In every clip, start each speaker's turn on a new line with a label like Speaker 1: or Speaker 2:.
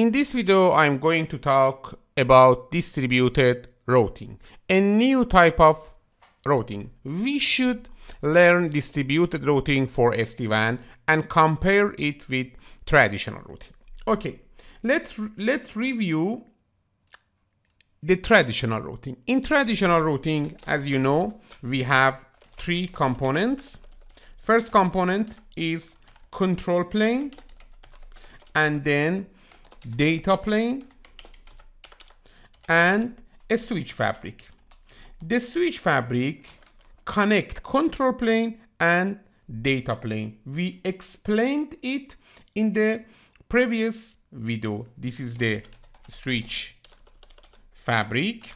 Speaker 1: In this video, I'm going to talk about distributed routing, a new type of routing. We should learn distributed routing for SD-WAN and compare it with traditional routing. Okay, let's, let's review the traditional routing. In traditional routing, as you know, we have three components. First component is control plane and then data plane and a switch fabric. The switch fabric connect control plane and data plane. We explained it in the previous video. This is the switch fabric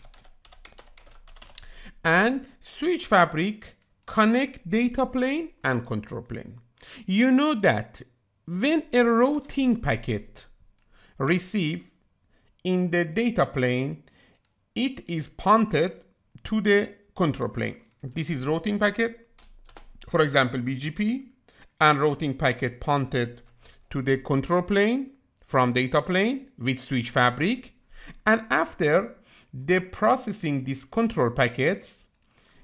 Speaker 1: and switch fabric connect data plane and control plane. You know that when a routing packet receive in the data plane, it is punted to the control plane. This is routing packet, for example, BGP, and routing packet punted to the control plane from data plane with switch fabric. And after the processing these control packets,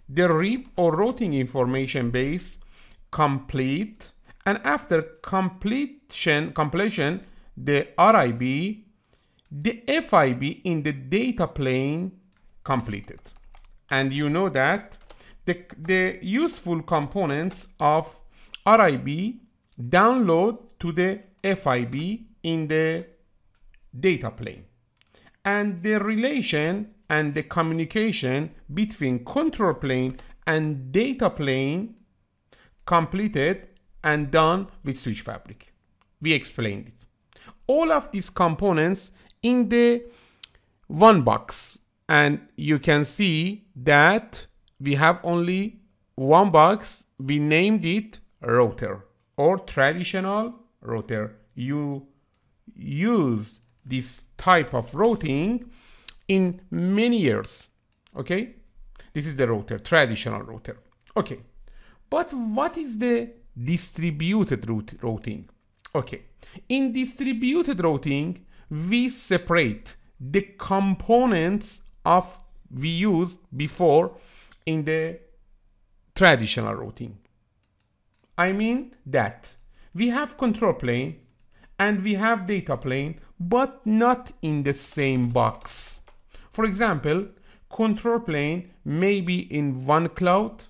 Speaker 1: the RIB or routing information base complete. And after completion, completion, the RIB, the FIB in the data plane completed. And you know that the, the useful components of RIB download to the FIB in the data plane. And the relation and the communication between control plane and data plane completed and done with switch fabric. We explained it all of these components in the one box. And you can see that we have only one box. We named it router or traditional router. You use this type of routing in many years okay? This is the router traditional router. Okay but what is the distributed routing okay in distributed routing, we separate the components of we used before in the traditional routing. I mean that we have control plane and we have data plane, but not in the same box. For example, control plane may be in one cloud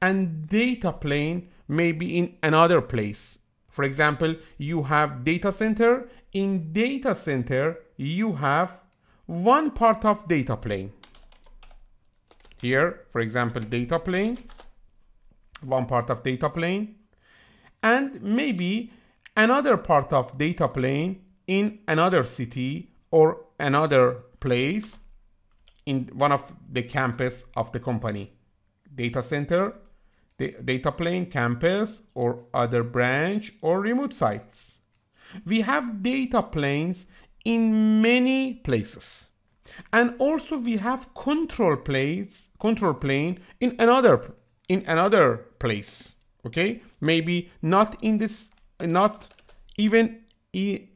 Speaker 1: and data plane may be in another place. For example, you have data center. In data center, you have one part of data plane. Here, for example, data plane, one part of data plane, and maybe another part of data plane in another city or another place in one of the campus of the company. Data center, data plane, campus, or other branch or remote sites. We have data planes in many places. And also we have control planes, control plane in another in another place. Okay, maybe not in this, not even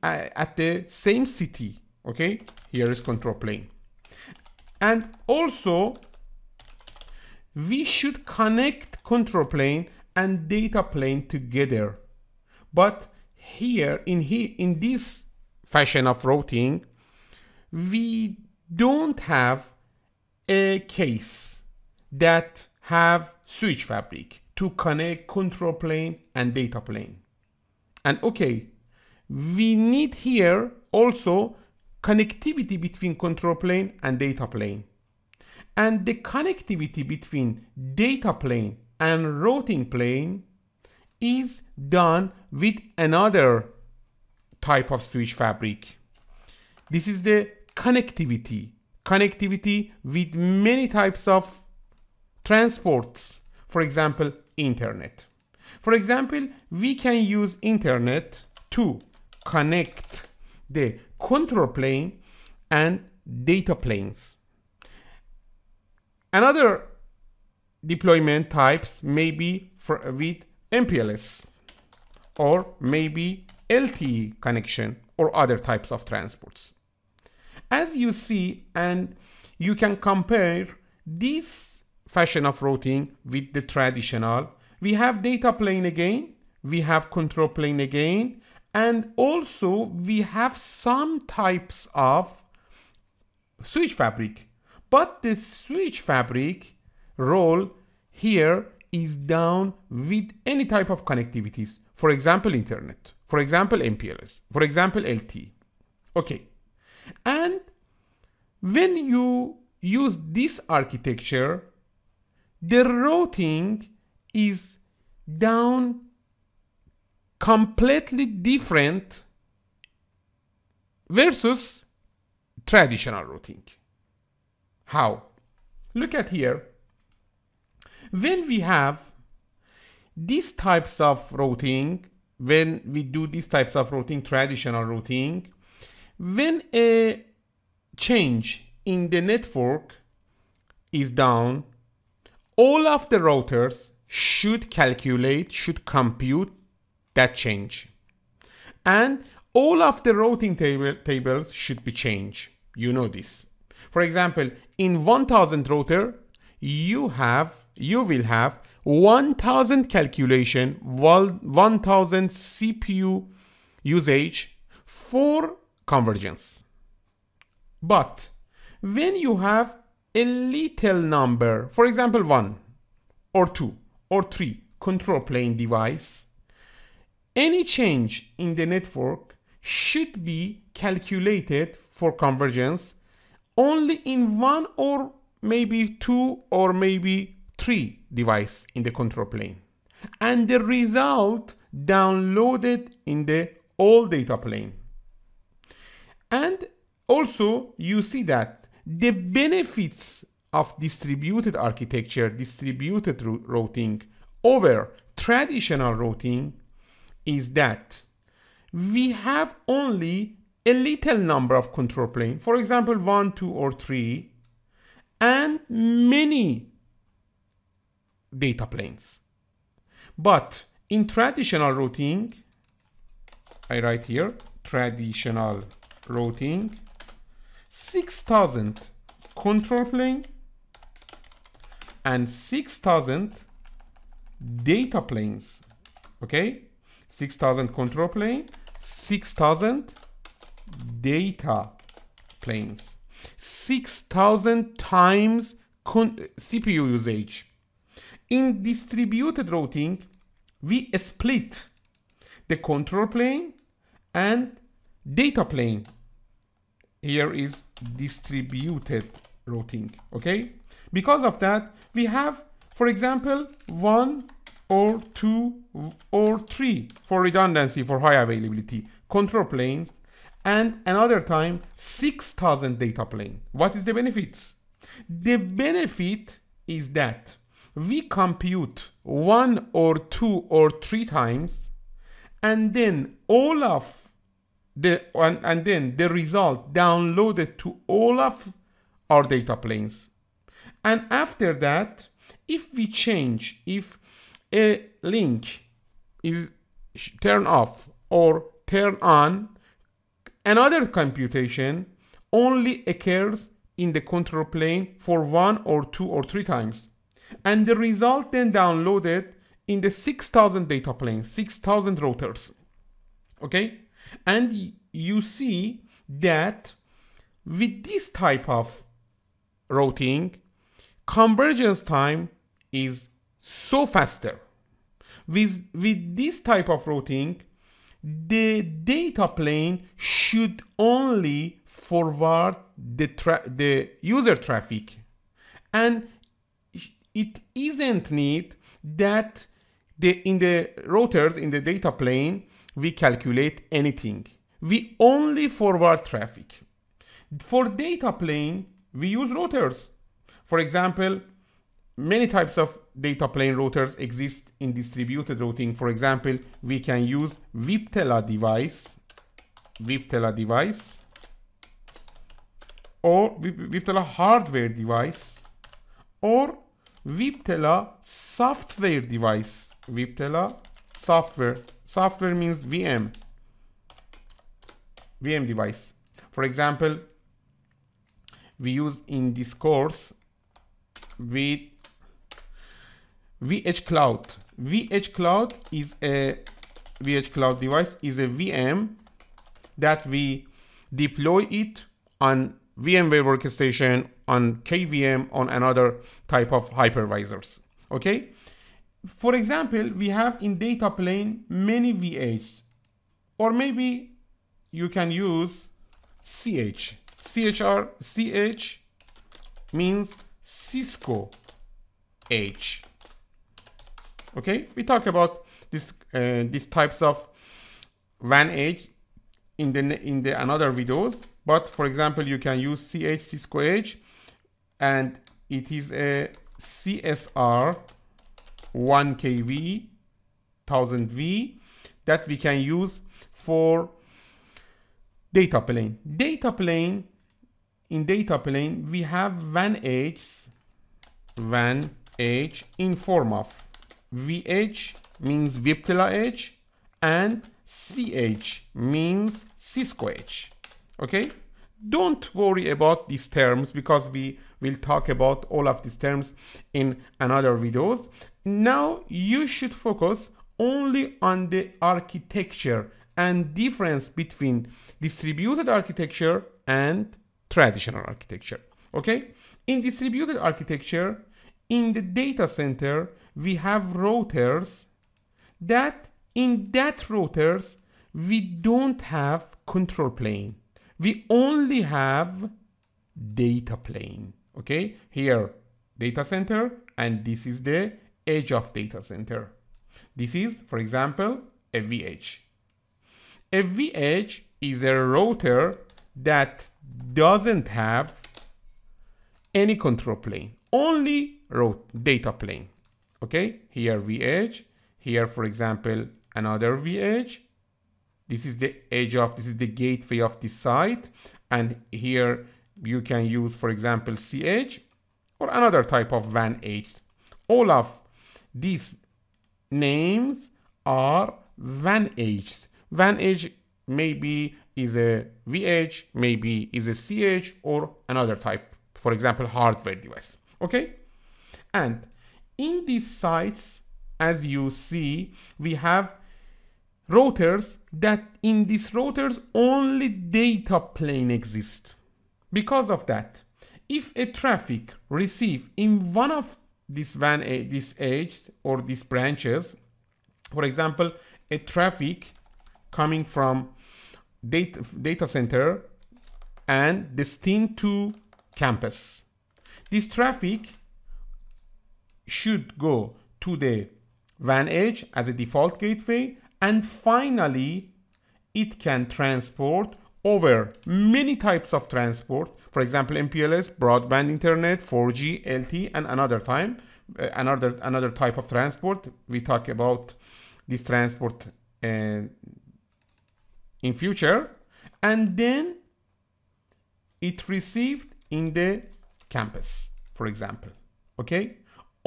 Speaker 1: at the same city. Okay, here is control plane. And also we should connect control plane and data plane together. But here in here in this fashion of routing, we don't have a case that have switch fabric to connect control plane and data plane. And okay, we need here also connectivity between control plane and data plane. And the connectivity between data plane and routing plane is done with another type of switch fabric. This is the connectivity. Connectivity with many types of transports. For example, internet. For example, we can use internet to connect the control plane and data planes. Another deployment types may be for, with MPLS or maybe LTE connection or other types of transports. As you see, and you can compare this fashion of routing with the traditional. We have data plane again, we have control plane again, and also we have some types of switch fabric. But the switch fabric role here is down with any type of connectivities. For example, internet. For example, MPLS. For example, LT. Okay. And when you use this architecture, the routing is down completely different versus traditional routing. How? Look at here. When we have these types of routing, when we do these types of routing, traditional routing, when a change in the network is down, all of the routers should calculate, should compute that change. And all of the routing table, tables should be changed. You know this. For example, in 1000 router, you have, you will have 1000 calculation, 1000 CPU usage for convergence. But when you have a little number, for example, one or two or three control plane device, any change in the network should be calculated for convergence only in one or maybe two or maybe three device in the control plane. And the result downloaded in the all data plane. And also you see that the benefits of distributed architecture, distributed routing over traditional routing is that we have only a little number of control plane, for example, one, two, or three, and many data planes. But in traditional routing, I write here, traditional routing, 6000 control plane and 6000 data planes okay 6000 control plane 6000 data planes. 6000 times CPU usage. In distributed routing we split the control plane and data plane. Here is distributed routing okay? Because of that we have for example one or two or three for redundancy for high availability control planes and another time 6000 data plane what is the benefits the benefit is that we compute one or two or three times and then all of the and, and then the result downloaded to all of our data planes. And after that, if we change, if a link is turned off or turned on, another computation only occurs in the control plane for one or two or three times. And the result then downloaded in the 6000 data plane, 6000 routers. Okay? And you see that with this type of routing, convergence time is so faster. With, with this type of routing, the data plane should only forward the, the user traffic. And it isn't need that the, in the routers, in the data plane, we calculate anything. We only forward traffic. For data plane, we use routers. For example, many types of data plane routers exist in distributed routing. For example, we can use Viptela device, Viptela device, or Viptela hardware device, or Viptela software device, Viptela software. Software means VM. VM device. For example, we use in this course with vEdge Cloud. vEdge Cloud is a vEdge Cloud device is a VM that we deploy it on VMware workstation, on KVM, on another type of hypervisors. Okay. For example, we have in data plane many vEdges, or maybe you can use cEdge. CHR, cEdge means Cisco edge. Okay, we talk about this uh, these types of WAN edge in the in the another videos. But for example, you can use cEdge Cisco edge, and it is a CSR 1 kV 1000 V that we can use for data plane. Data plane, in data plane, we have WAN edge, WAN edge in form of vEdge means Viptela edge and cEdge means Cisco edge. Okay? Don't worry about these terms because we will talk about all of these terms in another videos. Now you should focus only on the architecture and difference between distributed architecture and traditional architecture. Okay? In distributed architecture, in the data center, we have routers that in that routers, we don't have control plane. We only have data plane. Okay? Here, data center, and this is the edge of data center. This is, for example, a vEdge. A vEdge is a router that doesn't have any control plane, only data plane. Okay, here vEdge, here for example another vEdge. This is the edge of, this is the gateway of the site, and here you can use for example cEdge or another type of WAN edge. All of these names are WAN edge. WAN edge maybe is a vEdge, maybe is a cEdge or another type, for example, hardware device. Okay? And in these sites, as you see, we have routers that in these routers only data plane exist. Because of that, if a traffic receive in one of these WAN, eh, these edges or these branches, for example, a traffic coming from data, data center and destined to campus. This traffic should go to the WAN edge as a default gateway. And finally it can transport over many types of transport. For example MPLS broadband internet 4G LTE and another time uh, another another type of transport. We talk about this transport uh, in future. And then it received in the campus for example. Okay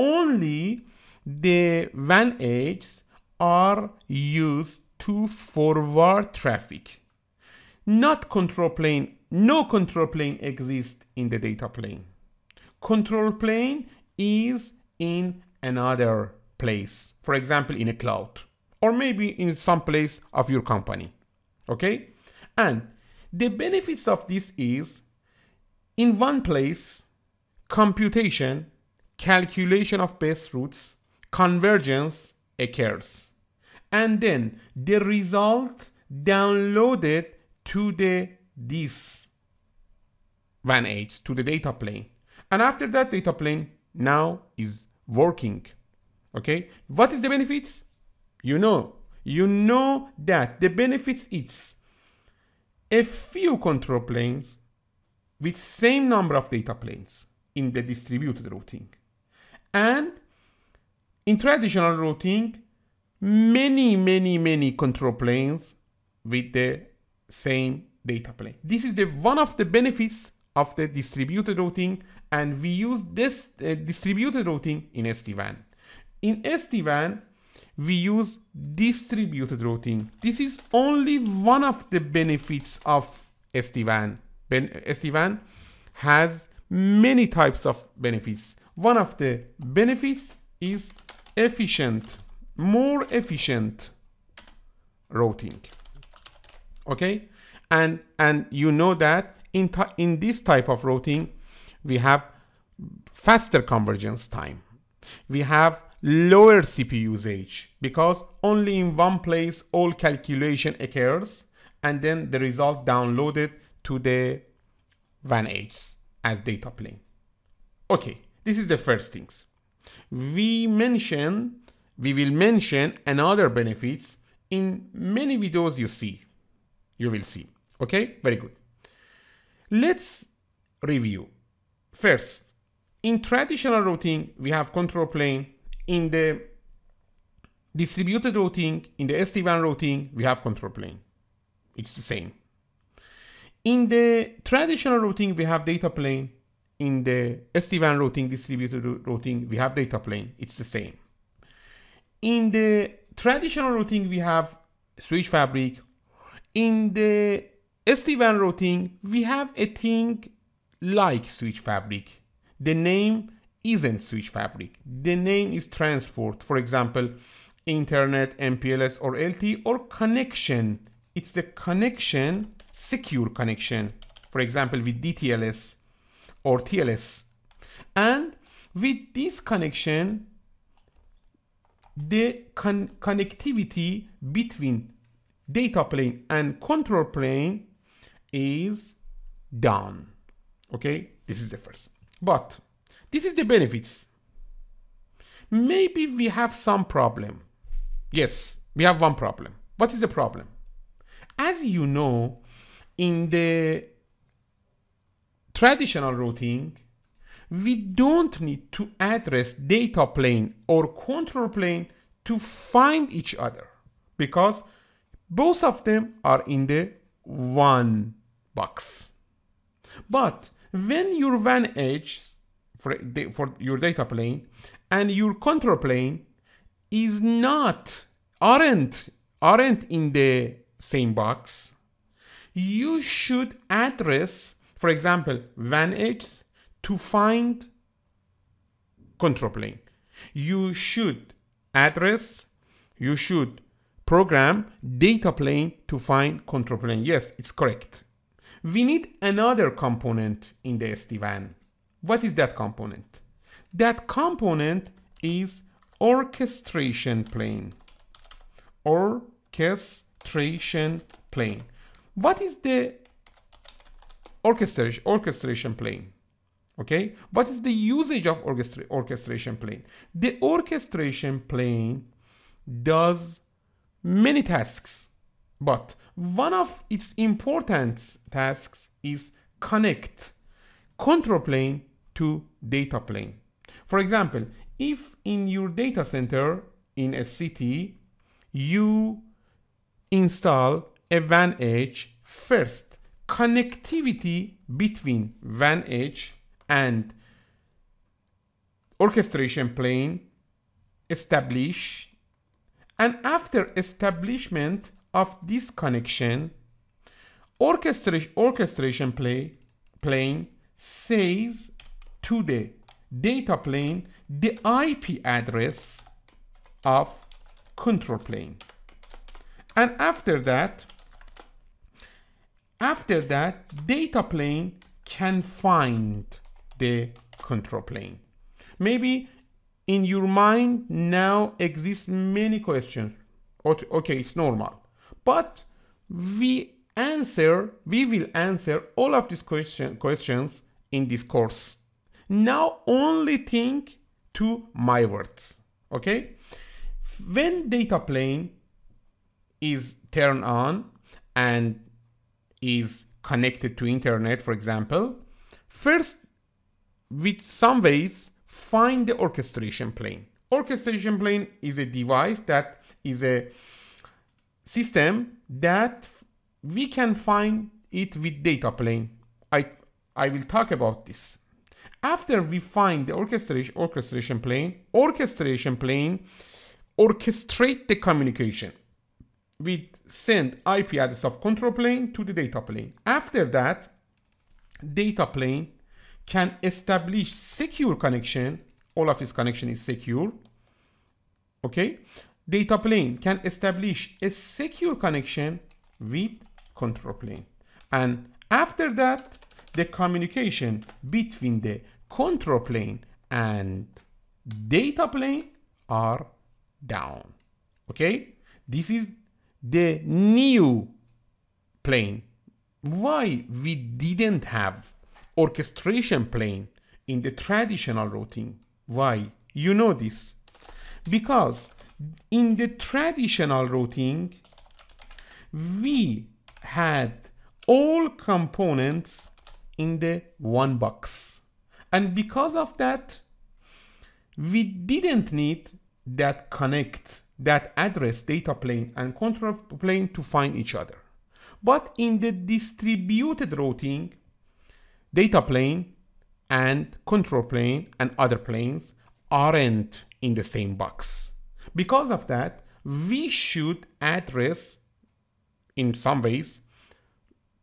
Speaker 1: only the WAN edges are used to forward traffic not control plane no control plane exists in the data plane control plane is in another place for example in a cloud or maybe in some place of your company. Okay? And the benefits of this is in one place, computation, calculation of best routes, convergence occurs. And then the result downloaded to the this edge, to the data plane. And after that data plane now is working. Okay? What is the benefits? You know, you know that the benefits is a few control planes with same number of data planes in the distributed routing. And in traditional routing, many, many, many control planes with the same data plane. This is the one of the benefits of the distributed routing and we use this uh, distributed routing in SD-WAN. In SD-WAN, we use distributed routing. This is only one of the benefits of SD-WAN. SD-WAN has many types of benefits. One of the benefits is efficient, more efficient routing. Okay? And, and you know that in, in this type of routing, we have faster convergence time. We have lower CPU usage because only in one place all calculation occurs and then the result downloaded to the edge as data plane. Okay, this is the first things. We mention, we will mention another benefits in many videos you see, you will see. Okay, very good. Let's review. First, in traditional routing, we have control plane. In the distributed routing, in the SD-WAN routing, we have control plane. It's the same. In the traditional routing, we have data plane. In the SD-WAN routing, distributed routing, we have data plane. It's the same. In the traditional routing, we have switch fabric. In the SD-WAN routing, we have a thing like switch fabric. The name isn't switch fabric. The name is transport. For example, internet, MPLS or LT or connection. It's the connection, secure connection. For example, with DTLS or TLS. And with this connection, the con connectivity between data plane and control plane is done. Okay, this is the first. But this is the benefits. Maybe we have some problem. Yes, we have one problem. What is the problem? As you know, in the traditional routing, we don't need to address data plane or control plane to find each other because both of them are in the one box. But when your WAN edge for, for your data plane and your control plane is not aren't aren't in the same box, you should address, for example, WAN edge to find control plane. You should address, you should program data plane to find control plane. Yes, it's correct we need another component in the SD-WAN. What is that component? That component is orchestration plane. Orchestration plane. What is the orchestration, orchestration plane? Okay, what is the usage of orchestra orchestration plane? The orchestration plane does many tasks, but one of its important tasks is connect control plane to data plane. For example, if in your data center in a city, you install a WAN edge first, connectivity between WAN edge and orchestration plane establish and after establishment of this connection, orchestration, orchestration play, plane says to the data plane the IP address of control plane. And after that, after that, data plane can find the control plane. Maybe in your mind now exist many questions. Okay, it's normal. But we answer, we will answer all of these question, questions in this course. Now only think to my words, okay? When data plane is turned on and is connected to internet, for example, first with some ways find the orchestration plane. Orchestration plane is a device that is a system that we can find it with data plane. I, I will talk about this. After we find the orchestration, orchestration plane, orchestration plane orchestrate the communication with send IP address of control plane to the data plane. After that, data plane can establish secure connection. All of its connection is secure. Okay. Data plane can establish a secure connection with control plane. And after that, the communication between the control plane and data plane are down. Okay. This is the new plane. Why we didn't have orchestration plane in the traditional routing? Why? You know this. Because in the traditional routing, we had all components in the one box. And because of that, we didn't need that connect that address data plane and control plane to find each other. But in the distributed routing, data plane and control plane and other planes aren't in the same box. Because of that, we should address in some ways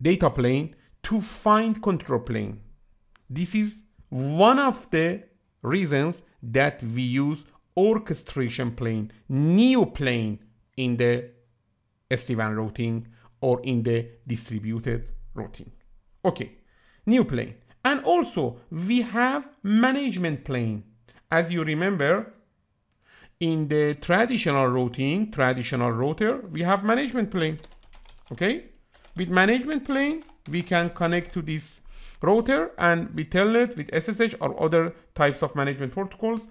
Speaker 1: data plane to find control plane. This is one of the reasons that we use orchestration plane, new plane in the SD-WAN routing or in the distributed routing. Okay, new plane. And also we have management plane. As you remember, in the traditional routing, traditional router, we have management plane. Okay, with management plane, we can connect to this router and we tell it with SSH or other types of management protocols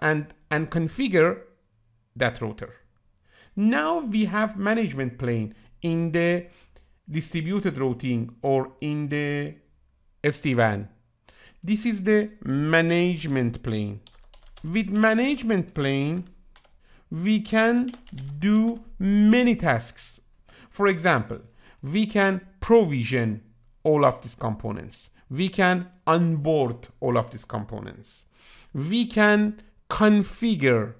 Speaker 1: and, and configure that router. Now we have management plane in the distributed routing or in the SD-WAN. This is the management plane. With management plane, we can do many tasks. For example, we can provision all of these components. We can onboard all of these components. We can configure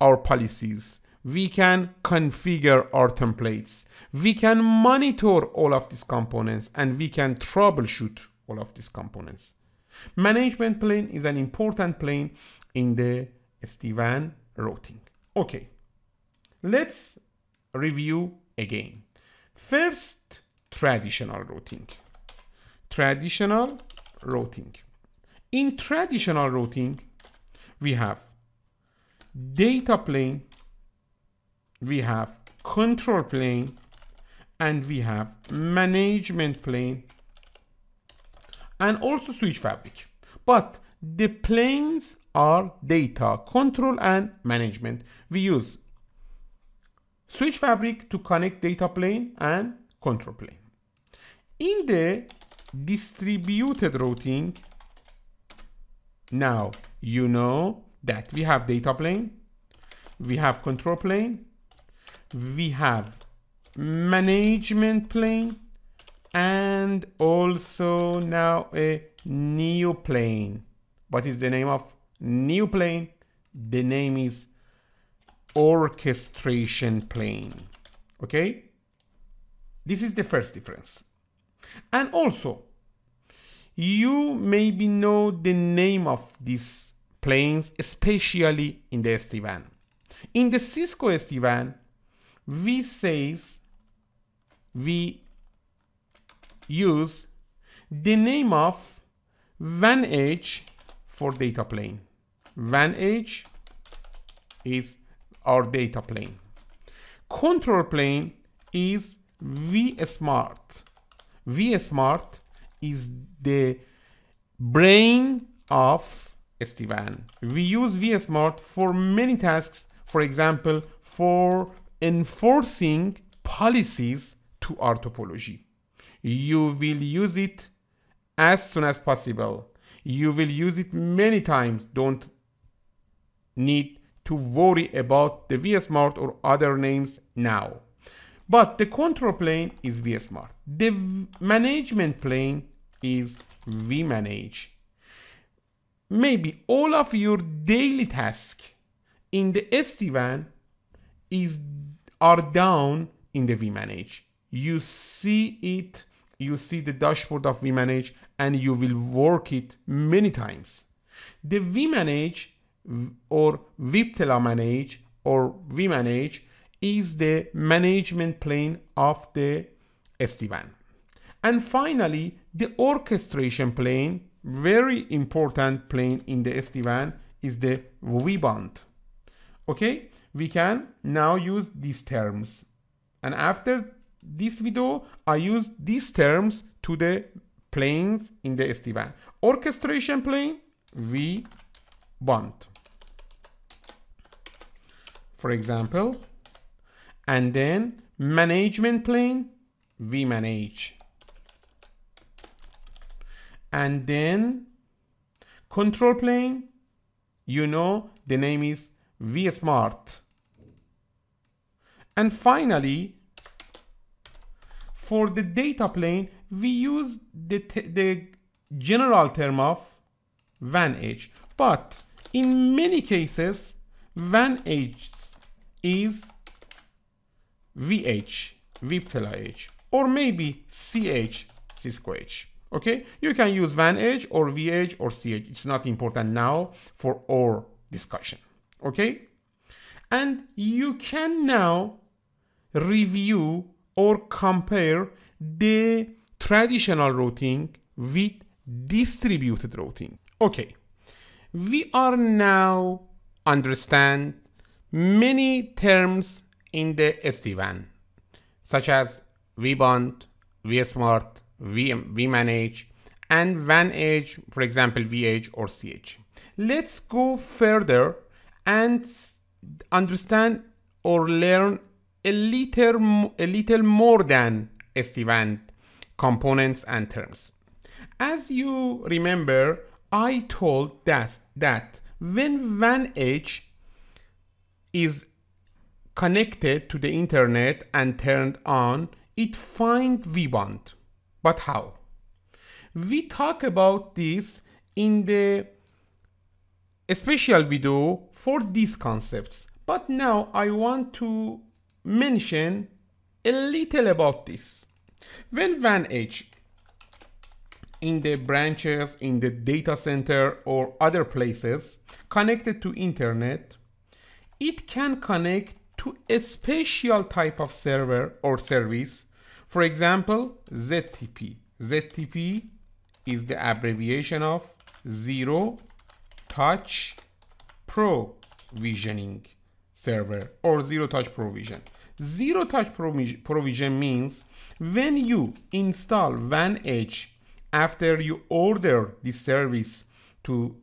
Speaker 1: our policies. We can configure our templates. We can monitor all of these components and we can troubleshoot all of these components. Management plane is an important plane in the SD-WAN routing. Okay, let's review again. First, traditional routing traditional routing. In traditional routing, we have data plane, we have control plane, and we have management plane, and also switch fabric. But the planes are data control and management. We use switch fabric to connect data plane and control plane. In the distributed routing, now you know that we have data plane, we have control plane, we have management plane, and also now a new plane. What is the name of new plane? The name is orchestration plane. Okay? This is the first difference. And also, you maybe know the name of these planes, especially in the SD-WAN. In the Cisco SD-WAN, we says we use the name of WAN edge for data plane. WAN edge is our data plane. Control plane is vSmart vSmart is the brain of We use vSmart for many tasks, for example, for enforcing policies to our topology. You will use it as soon as possible. You will use it many times. Don't need to worry about the vSmart or other names now. But the control plane is vSmart. The management plane is vManage. Maybe all of your daily tasks in the SD-WAN is are down in the vManage. You see it, you see the dashboard of vManage and you will work it many times. The vManage or viptela manage or vManage is the management plane of the SD-WAN. And finally, the orchestration plane, very important plane in the SD-WAN is the vBond. Okay, we can now use these terms. And after this video, I use these terms to the planes in the SD-WAN. Orchestration plane, vBond. For example, and then management plane, vManage. And then control plane, you know the name is vSmart. And finally, for the data plane, we use the, the general term of WAN edge. But in many cases, WAN edge is vEdge, edge, or maybe cEdge, Cisco edge. Okay, you can use edge or vEdge or cEdge. It's not important now for our discussion. Okay, and you can now review or compare the traditional routing with distributed routing. Okay, we are now understand many terms in the SD-WAN, such as vBond, vSmart, vManage, and WAN edge, for example, vEdge or cEdge. Let's go further and understand or learn a little, a little more than SD-WAN components and terms. As you remember, I told that, that when WAN Edge is connected to the internet and turned on, it find vBond. But how? We talk about this in the special video for these concepts. But now I want to mention a little about this. When WAN edge in the branches in the data center or other places connected to internet, it can connect to a special type of server or service. For example, ZTP. ZTP is the abbreviation of Zero Touch Provisioning Server or Zero Touch Provision. Zero Touch Provision means when you install WAN Edge after you order this service to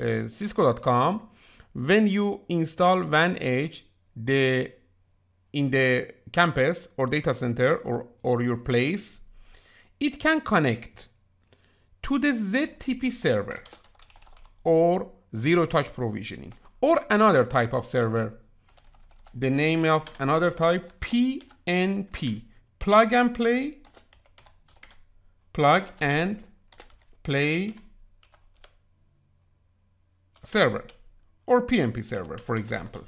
Speaker 1: uh, cisco.com, when you install WAN Edge, the in the campus or data center or, or your place, it can connect to the ZTP server or zero touch provisioning or another type of server. The name of another type PNP, plug and play, plug and play server or PNP server, for example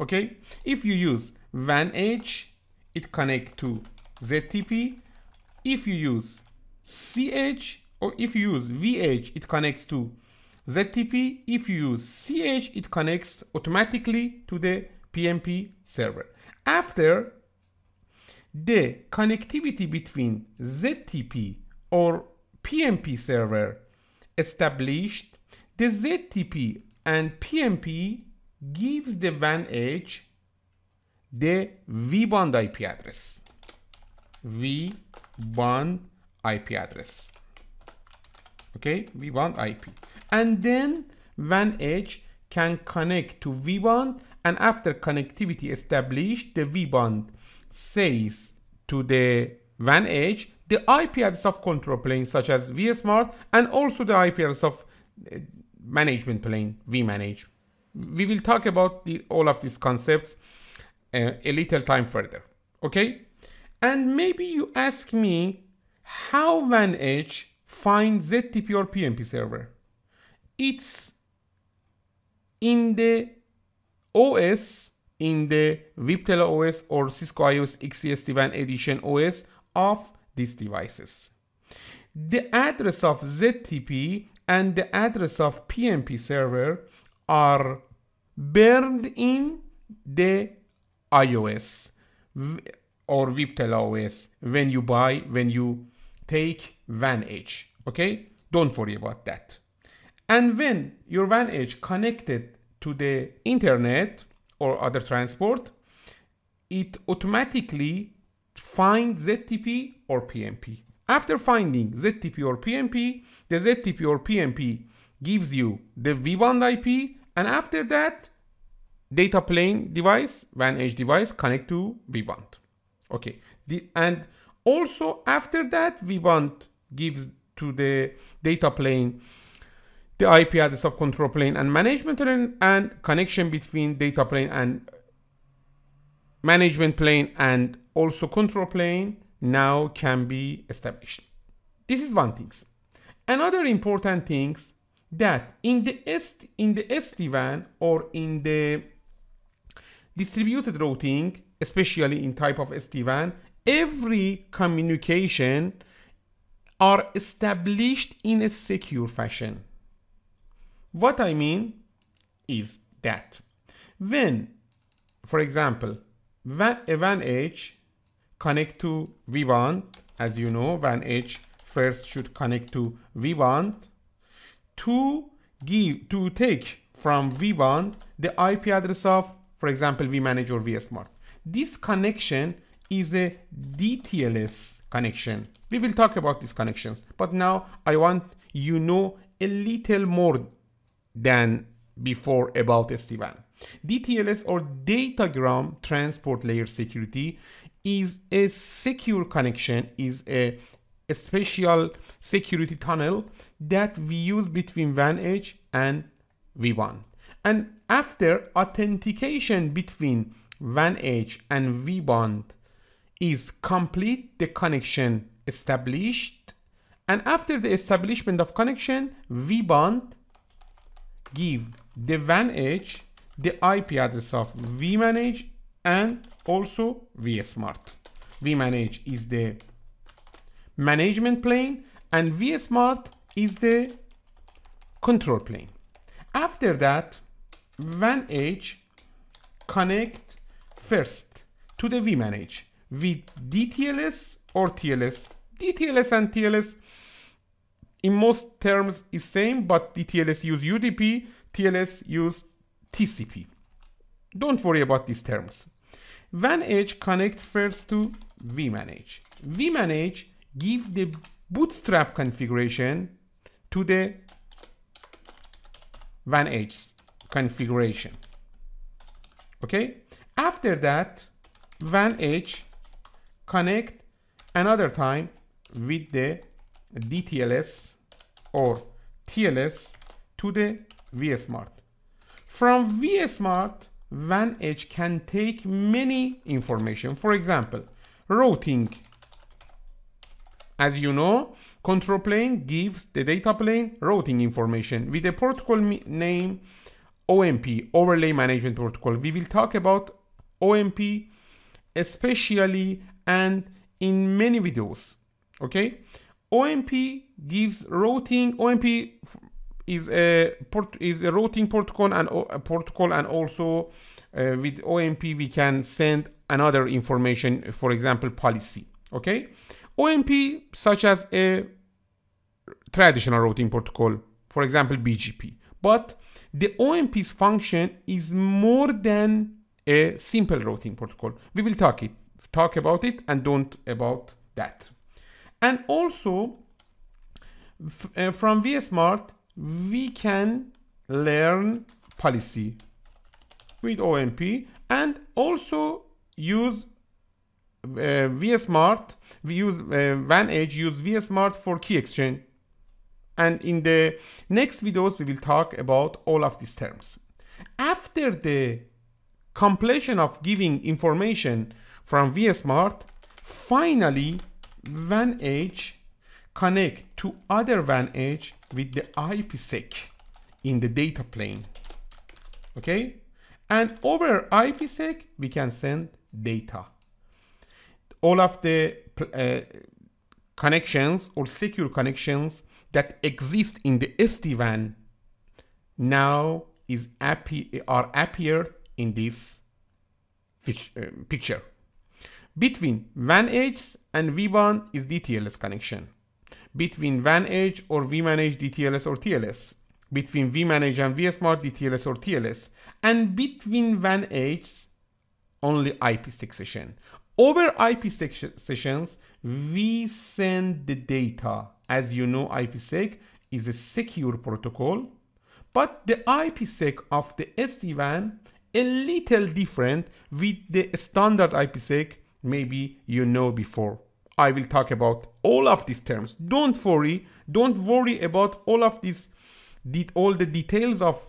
Speaker 1: okay if you use edge it connect to ZTP if you use cEdge or if you use vEdge it connects to ZTP if you use cEdge it connects automatically to the PNP server. After the connectivity between ZTP or PNP server established the ZTP and PNP gives the WAN edge the vBond IP address. vBond IP address. Okay, vBond IP. And then WAN edge can connect to vBond and after connectivity established, the vBond says to the WAN edge the IP address of control plane such as vSmart and also the IP address of uh, management plane, vManage we will talk about the, all of these concepts uh, a little time further. Okay? And maybe you ask me how WAN Edge finds ZTP or PNP server. It's in the OS in the viptela OS or Cisco IOS XE-SD-WAN edition OS of these devices. The address of ZTP and the address of PNP server are burned in the iOS or viptela OS when you buy, when you take WAN. Okay, don't worry about that. And when your WAN connected to the internet or other transport, it automatically finds ZTP or PNP. After finding ZTP or PNP, the ZTP or PNP gives you the vBond IP, and after that, data plane device, WAN edge device, connect to vBond. Okay, the, and also after that, vBond gives to the data plane the IP address of control plane and management plane and connection between data plane and management plane and also control plane now can be established. This is one thing. Another important thing that in the SD, in the SD-WAN or in the distributed routing, especially in type of SD-WAN, every communication are established in a secure fashion. What I mean is that when, for example, a WAN edge connect to vBond, as you know, WAN edge first should connect to vBond to give to take from vBond the IP address of, for example, vManage or vSmart. This connection is a DTLS connection. We will talk about these connections, but now I want you know a little more than before about SD-WAN. DTLS or Datagram Transport Layer Security is a secure connection, is a, a special security tunnel that we use between WAN edge and vBond. And after authentication between WAN edge and vBond is complete, the connection established. And after the establishment of connection, vBond give the WAN edge the IP address of vManage and also vSmart. vManage is the management plane and vSmart is the control plane. After that, WAN edge connect first to the vManage with DTLS or TLS. DTLS and TLS in most terms is same, but DTLS use UDP, TLS use TCP. Don't worry about these terms. WAN edge connect first to vManage. vManage give the bootstrap configuration to the WAN edge configuration. Okay. After that, WAN edge connect another time with the DTLS or TLS to the vSmart. From vSmart, WAN edge can take many information. For example, routing. As you know, control plane gives the data plane routing information with a protocol name OMP, Overlay Management Protocol. We will talk about OMP especially and in many videos. Okay, OMP gives routing. OMP is a port is a routing protocol and a protocol and also uh, with OMP we can send another information for example policy okay OMP such as a traditional routing protocol for example BGP but the OMP's function is more than a simple routing protocol we will talk it talk about it and don't about that and also uh, from vSmart we can learn policy with OMP and also use uh, vSmart. We use uh, WAN Edge, use vSmart for key exchange. And in the next videos, we will talk about all of these terms. After the completion of giving information from vSmart, finally WAN Edge connect to other WAN edge with the IPsec in the data plane. Okay? And over IPsec, we can send data. All of the uh, connections or secure connections that exist in the SD-WAN now is are appeared in this uh, picture. Between WAN edge and vBond is DTLS connection. Between WAN edge or vManage DTLS or TLS. Between vManage and vSmart DTLS or TLS. And between WAN edge only IPsec session. Over IPsec sessions, we send the data. As you know, IPsec is a secure protocol, but the IPsec of the SD-WAN a little different with the standard IPsec maybe you know before. I will talk about all of these terms. Don't worry, don't worry about all of these, all the details of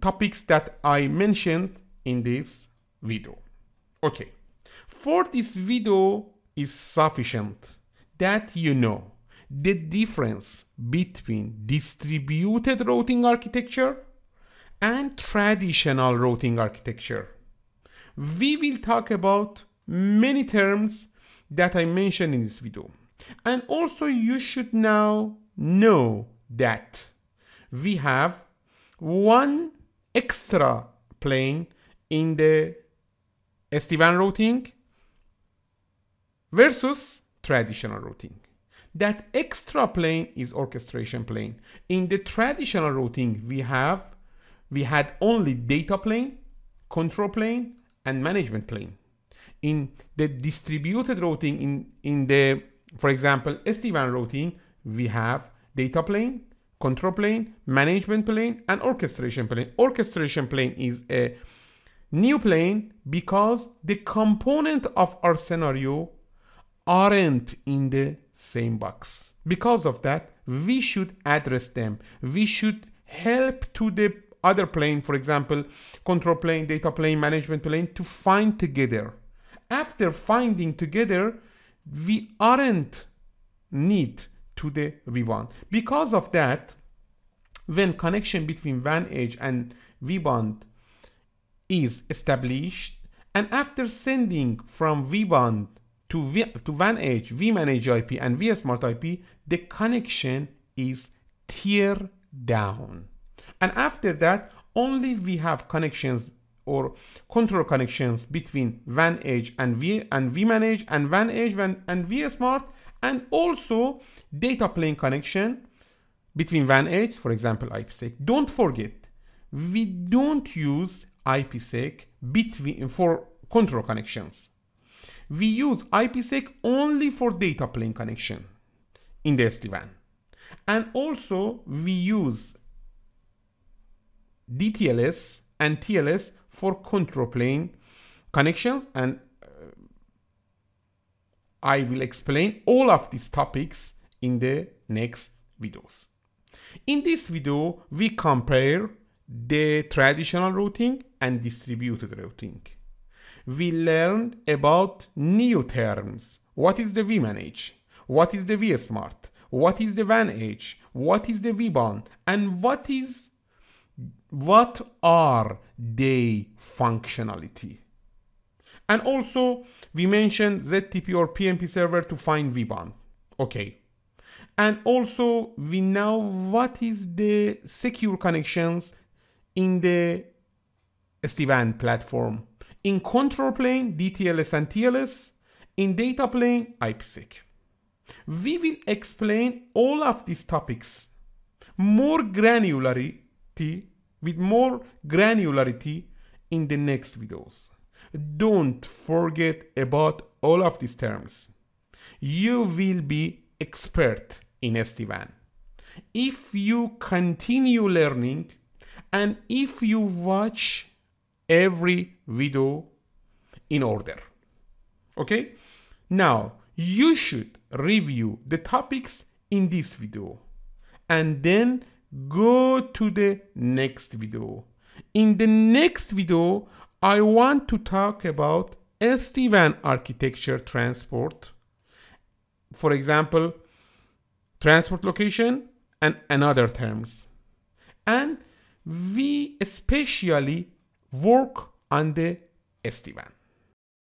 Speaker 1: topics that I mentioned in this video. Okay, for this video is sufficient that you know the difference between distributed routing architecture and traditional routing architecture. We will talk about many terms that I mentioned in this video. And also you should now know that we have one extra plane in the SD-WAN routing versus traditional routing. That extra plane is orchestration plane. In the traditional routing, we have we had only data plane, control plane, and management plane in the distributed routing in, in the, for example, SD-WAN routing, we have data plane, control plane, management plane, and orchestration plane. Orchestration plane is a new plane because the component of our scenario aren't in the same box. Because of that, we should address them. We should help to the other plane, for example, control plane, data plane, management plane, to find together after finding together, we aren't need to the V1. Because of that, when connection between WAN edge and V vBond is established, and after sending from V vBond to, v, to WAN edge, vManage IP, and vSmart IP, the connection is tear down. And after that, only we have connections or control connections between WAN edge and V and vManage and WAN edge and vSmart and also data plane connection between WAN edge, for example, IPsec. Don't forget, we don't use IPsec between for control connections. We use IPsec only for data plane connection in the SD-WAN. And also we use DTLS and TLS for control plane connections and uh, I will explain all of these topics in the next videos. In this video, we compare the traditional routing and distributed routing. We learned about new terms. What is the vManage? What is the vSmart? What is the edge? What is the vBond? And what is what are they functionality? And also we mentioned ZTP or PNP server to find vBond. Okay. And also we know what is the secure connections in the SD-WAN platform. In control plane, DTLS and TLS. In data plane, IPsec. We will explain all of these topics more granularity with more granularity in the next videos. Don't forget about all of these terms. You will be expert in SD-WAN. If you continue learning and if you watch every video in order. Okay? Now, you should review the topics in this video and then go to the next video. In the next video, I want to talk about SD-WAN architecture transport. For example, transport location and another terms. And we especially work on the SD-WAN.